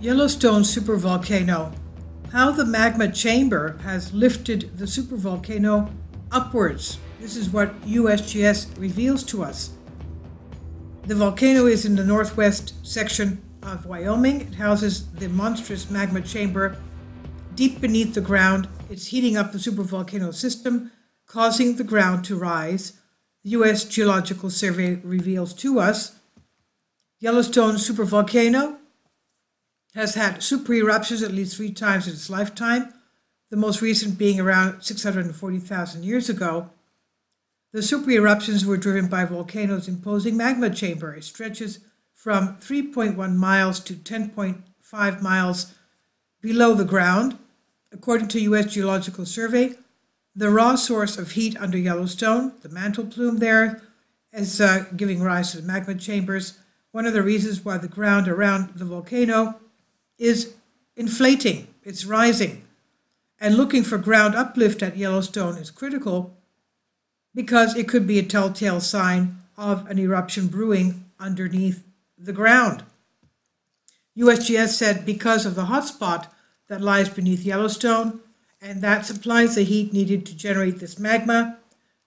Yellowstone supervolcano. How the magma chamber has lifted the supervolcano upwards. This is what USGS reveals to us. The volcano is in the northwest section of Wyoming. It houses the monstrous magma chamber deep beneath the ground. It's heating up the supervolcano system, causing the ground to rise. The U.S. Geological Survey reveals to us Yellowstone supervolcano has had super eruptions at least three times in its lifetime, the most recent being around 640,000 years ago. The super eruptions were driven by volcanoes imposing magma chamber. It stretches from 3.1 miles to 10.5 miles below the ground. According to U.S. Geological Survey, the raw source of heat under Yellowstone, the mantle plume there, is uh, giving rise to the magma chambers. One of the reasons why the ground around the volcano is inflating, it's rising. And looking for ground uplift at Yellowstone is critical because it could be a telltale sign of an eruption brewing underneath the ground. USGS said because of the hotspot that lies beneath Yellowstone and that supplies the heat needed to generate this magma,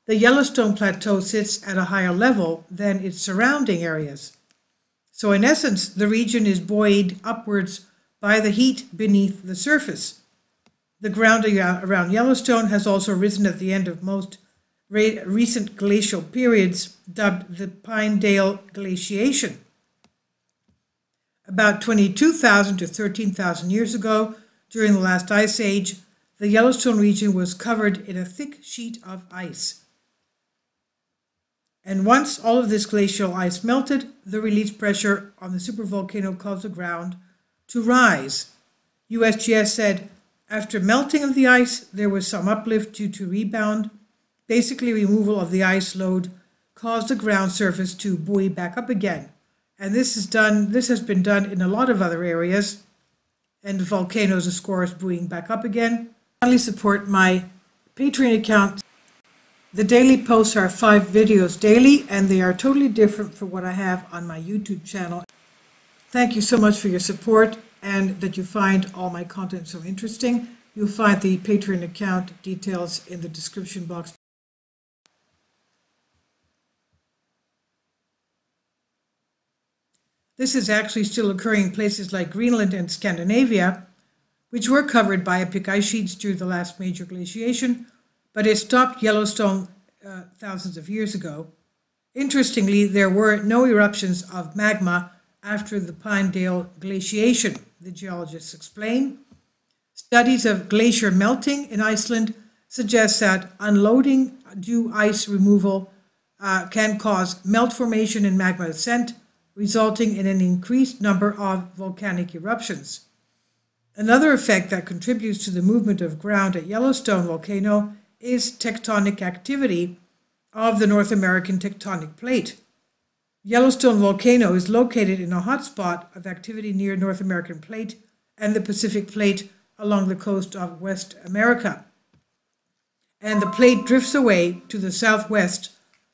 the Yellowstone Plateau sits at a higher level than its surrounding areas. So, in essence, the region is buoyed upwards by the heat beneath the surface. The ground around Yellowstone has also risen at the end of most recent glacial periods, dubbed the Pinedale Glaciation. About 22,000 to 13,000 years ago, during the last ice age, the Yellowstone region was covered in a thick sheet of ice. And once all of this glacial ice melted, the released pressure on the supervolcano caused the ground to rise. USGS said after melting of the ice, there was some uplift due to rebound. Basically, removal of the ice load caused the ground surface to buoy back up again. And this is done. This has been done in a lot of other areas, and volcanoes, of course, buoying back up again. Finally, support my Patreon account. The daily posts are five videos daily, and they are totally different from what I have on my YouTube channel. Thank you so much for your support and that you find all my content so interesting. You'll find the Patreon account details in the description box. This is actually still occurring in places like Greenland and Scandinavia, which were covered by epic ice sheets during the last major glaciation, but it stopped Yellowstone uh, thousands of years ago. Interestingly, there were no eruptions of magma after the Pinedale glaciation, the geologists explain. Studies of glacier melting in Iceland suggest that unloading due ice removal uh, can cause melt formation and magma ascent, resulting in an increased number of volcanic eruptions. Another effect that contributes to the movement of ground at Yellowstone volcano is tectonic activity of the North American tectonic plate. Yellowstone volcano is located in a hotspot of activity near North American plate and the Pacific plate along the coast of West America. And the plate drifts away to the southwest.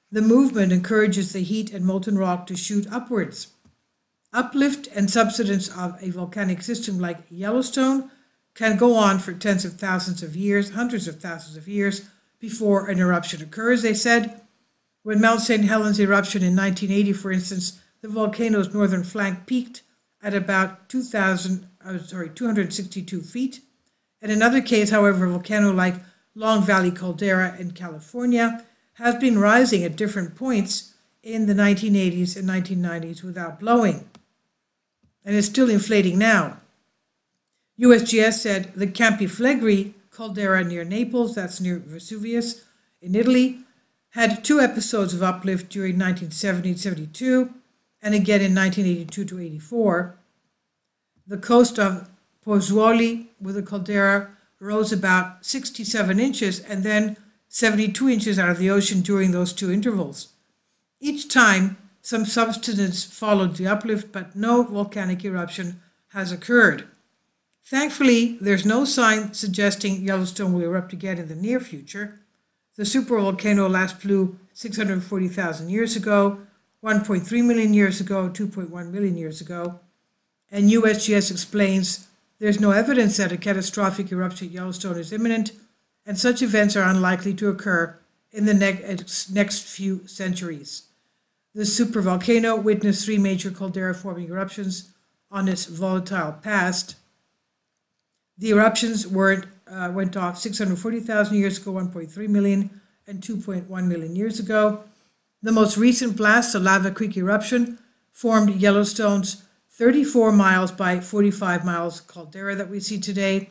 The movement encourages the heat and molten rock to shoot upwards. Uplift and subsidence of a volcanic system like Yellowstone can go on for tens of thousands of years, hundreds of thousands of years, before an eruption occurs, they said. When Mount St. Helens eruption in 1980, for instance, the volcano's northern flank peaked at about 2,000, uh, sorry, 262 feet. In another case, however, a volcano like Long Valley Caldera in California has been rising at different points in the 1980s and 1990s without blowing, and is still inflating now. USGS said the Campi Flegrei caldera near Naples, that's near Vesuvius in Italy, had two episodes of uplift during 1970 72 and again in 1982 to 84. The coast of Pozzuoli with the caldera rose about 67 inches and then 72 inches out of the ocean during those two intervals. Each time, some subsidence followed the uplift, but no volcanic eruption has occurred. Thankfully, there's no sign suggesting Yellowstone will erupt again in the near future. The supervolcano last blew 640,000 years ago, 1.3 million years ago, 2.1 million years ago. and USGS explains there's no evidence that a catastrophic eruption at Yellowstone is imminent, and such events are unlikely to occur in the next, next few centuries. The supervolcano witnessed three major caldera forming eruptions on its volatile past. The eruptions were, uh, went off 640,000 years ago, 1.3 million, and 2.1 million years ago. The most recent blast, the Lava Creek eruption, formed Yellowstone's 34 miles by 45 miles caldera that we see today.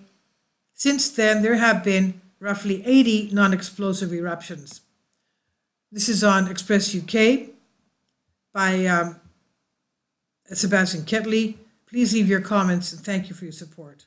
Since then, there have been roughly 80 non explosive eruptions. This is on Express UK by um, Sebastian Kettley. Please leave your comments and thank you for your support.